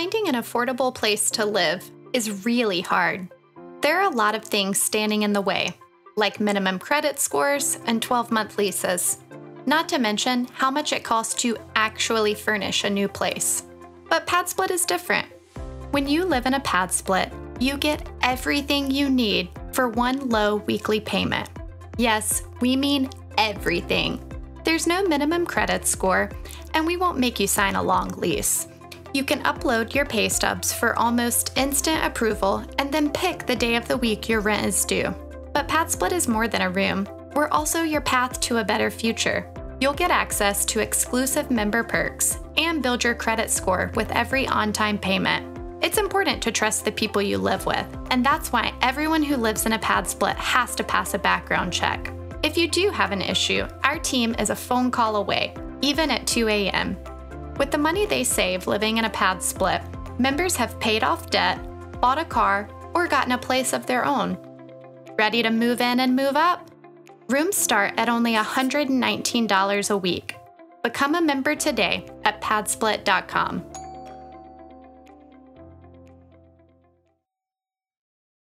Finding an affordable place to live is really hard. There are a lot of things standing in the way, like minimum credit scores and 12 month leases. Not to mention how much it costs to actually furnish a new place. But PadSplit is different. When you live in a PadSplit, you get everything you need for one low weekly payment. Yes, we mean everything. There's no minimum credit score, and we won't make you sign a long lease. You can upload your pay stubs for almost instant approval and then pick the day of the week your rent is due. But PadSplit is more than a room. We're also your path to a better future. You'll get access to exclusive member perks and build your credit score with every on time payment. It's important to trust the people you live with, and that's why everyone who lives in a PadSplit has to pass a background check. If you do have an issue, our team is a phone call away, even at 2 a.m. With the money they save living in a PadSplit, members have paid off debt, bought a car, or gotten a place of their own. Ready to move in and move up? Rooms start at only $119 a week. Become a member today at padsplit.com.